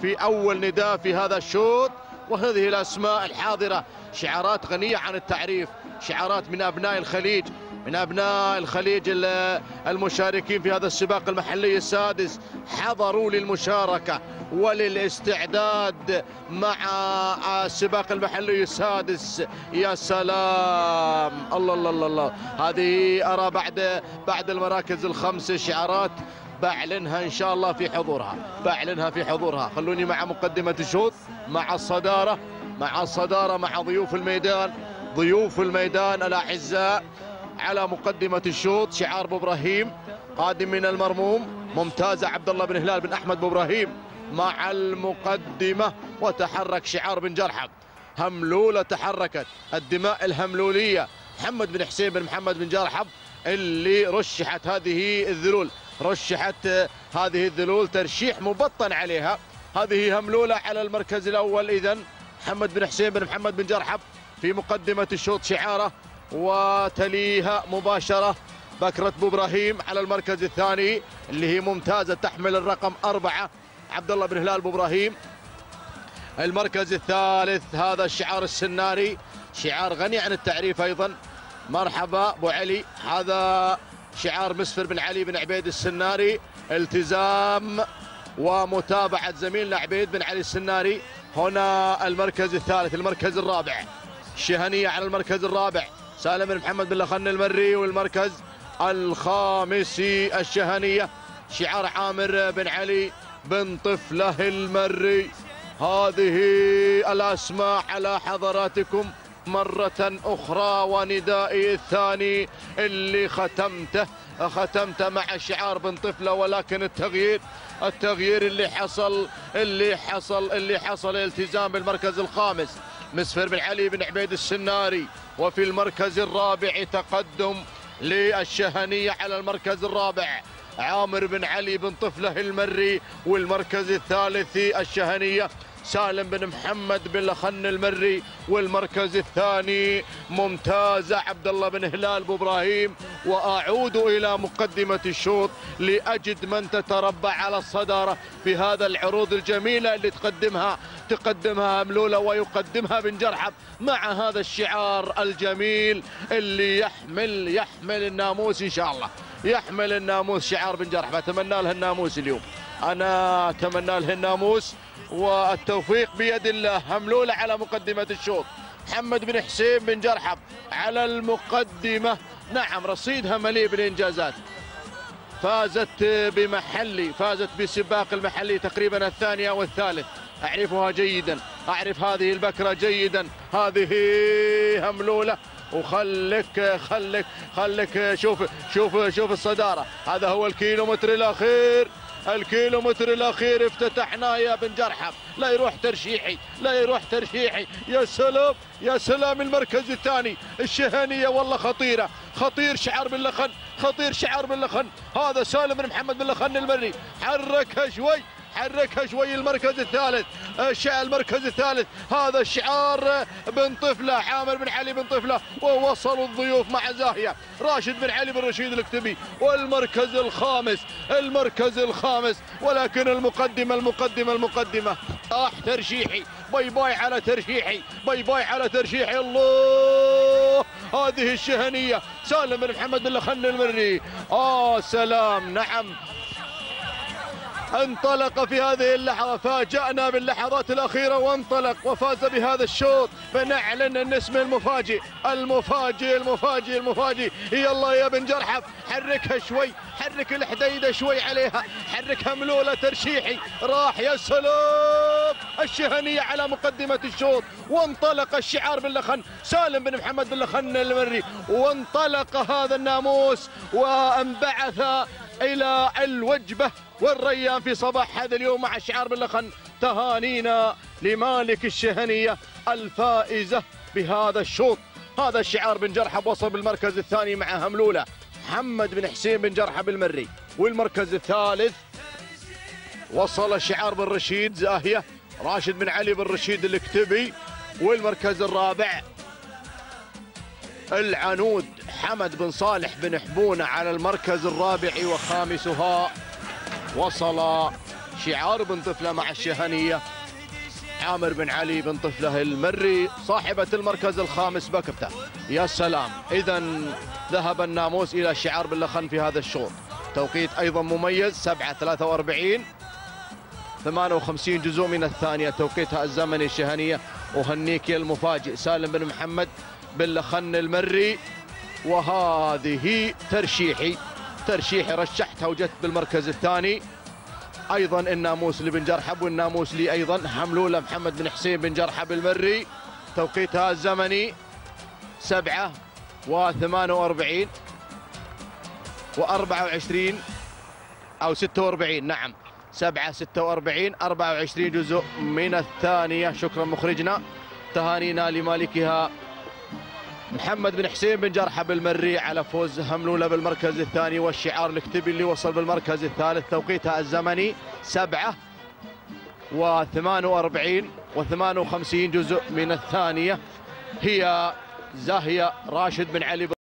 في أول نداء في هذا الشوط. وهذه الأسماء الحاضرة. شعارات غنية عن التعريف. شعارات من أبناء الخليج. من أبناء الخليج المشاركين في هذا السباق المحلي السادس. حضروا للمشاركة وللاستعداد مع السباق المحلي السادس. يا سلام. الله الله الله, الله. هذه أرى بعد بعد المراكز الخمس شعارات. بعلنها إن شاء الله في حضورها. بعلنها في حضورها. خلوني مع مقدمة الشوط مع الصدارة مع الصدارة مع ضيوف الميدان. ضيوف الميدان الأعزاء على مقدمة الشوط شعار أبو إبراهيم قادم من المرموم ممتازه عبد الله بن هلال بن أحمد أبو إبراهيم مع المقدمة وتحرك شعار بن جرحب هملولة تحركت الدماء الهملولية. محمد بن حسين بن محمد بن جرحب اللي رشحت هذه الذلول. رشحت هذه الذلول ترشيح مبطن عليها. هذه هملولة على المركز الأول. إذا محمد بن حسين بن محمد بن جرحب في مقدمة الشوط شعاره وتليها مباشرة بكرة أبو إبراهيم على المركز الثاني اللي هي ممتازة تحمل الرقم أربعة. عبد الله بن هلال أبو إبراهيم. المركز الثالث هذا الشعار السناري. شعار غني عن التعريف أيضا. مرحبا أبو علي. هذا شعار مسفر بن علي بن عبيد السناري التزام ومتابعة زميلنا عبيد بن علي السناري. هنا المركز الثالث المركز الرابع. الشهنية على المركز الرابع. سالم بن محمد بن لخن المري والمركز الخامس الشهنية. شعار عامر بن علي بن طفله المري. هذه الأسماء على حضراتكم. مرة أخرى وندائي الثاني اللي ختمته ختمت مع شعار بن طفلة. ولكن التغيير التغيير اللي حصل اللي حصل اللي حصل التزام بالمركز الخامس. مسفر بن علي بن عبيد السناري وفي المركز الرابع تقدم للشهنية على المركز الرابع. عامر بن علي بن طفلة المري والمركز الثالث الشهنية سالم بن محمد بن لخن المري والمركز الثاني ممتازة عبد الله بن هلال بو إبراهيم. وأعود إلى مقدمة الشوط لأجد من تتربع على الصدارة في هذا العروض الجميلة اللي تقدمها تقدمها ملولة ويقدمها بن جرحب مع هذا الشعار الجميل اللي يحمل يحمل الناموس إن شاء الله. يحمل الناموس شعار بن جرحب. أتمنى له الناموس اليوم. أنا أتمنى له الناموس والتوفيق بيد الله. هملولة على مقدمة الشوط. محمد بن حسين بن جرحب على المقدمة. نعم رصيدها مليء بالإنجازات. فازت بمحلي فازت بسباق المحلي تقريبا الثانية والثالث. أعرفها جيدا أعرف هذه البكرة جيدا. هذه هملولة. وخلك خلك خلك شوف شوف شوف الصدارة. هذا هو الكيلومتر الأخير الكيلومتر الأخير افتتحناه يا بن جرحب لا يروح ترشيحي لا يروح ترشيحي. يا سلام يا سلام المركز الثاني. الشهانيه والله خطيرة. خطير شعر بن لخن خطير شعر بن لخن هذا سالم بن محمد بن لخن المري. حركها شوي حركها شوي المركز الثالث. المركز الثالث. هذا الشعار بن طفلة عامر بن علي بن طفلة. ووصلوا الضيوف مع زاهية. راشد بن علي بن رشيد الكتبي والمركز الخامس المركز الخامس. ولكن المقدمة المقدمة المقدمة. راح ترشيحي. باي باي على ترشيحي. باي باي على ترشيحي. الله! هذه الشهنية. سالم بن محمد بن لخن المري. آه سلام. نعم. انطلق في هذه اللحظة. فاجأنا باللحظات الأخيرة وانطلق وفاز بهذا الشوط. فنعلن الاسم المفاجئ. المفاجئ المفاجئ المفاجئ. يلا يا بن جرحب حركها شوي. حرك الحديدة شوي عليها. حركها ملولة ترشيحي. راح يا سلام. الشهنية على مقدمة الشوط وانطلق الشعار بن لخن سالم بن محمد بن لخن المري وانطلق هذا الناموس وانبعث إلى الوجبة والريان في صباح هذا اليوم مع شعار بن لخن تهانينا لمالك الشهنية الفائزة بهذا الشوط. هذا الشعار بن جرحب وصل بالمركز الثاني مع هملولة. محمد بن حسين بن جرحب المري والمركز الثالث وصل شعار بن رشيد زاهية. راشد بن علي بن رشيد الكتبي والمركز الرابع العنود حمد بن صالح بن حبونة على المركز الرابع وخامسها وصل شعار بن طفلة مع الشهنية. عامر بن علي بن طفلة المري صاحبة المركز الخامس بكبته يا سلام. إذا ذهب الناموس إلى شعار باللخن في هذا الشوط. توقيت أيضا مميز 7 43 58 جزء من الثانية. توقيتها الزمني الشهنية. وهنيك المفاجئ سالم بن محمد باللخن المري. وهذه ترشيحي. ترشيحي رشحتها وجدت بالمركز الثاني. أيضا الناموس لبن جرحب والناموس لي أيضا. حملولة محمد بن حسين بن جرحب المري. توقيتها الزمني سبعة وثمان وأربعين وأربعة وعشرين أو ستة وأربعين. نعم. سبعة ستة وأربعين أربعة وعشرين جزء من الثانية. شكرا مخرجنا. تهانينا لمالكها محمد بن حسين بن جرحب المري على فوز هملولة بالمركز الثاني والشعار الكتبي اللي وصل بالمركز الثالث. توقيتها الزمني سبعة وثمان وأربعين وثمان وخمسين جزء من الثانية. هي زاهية راشد بن علي.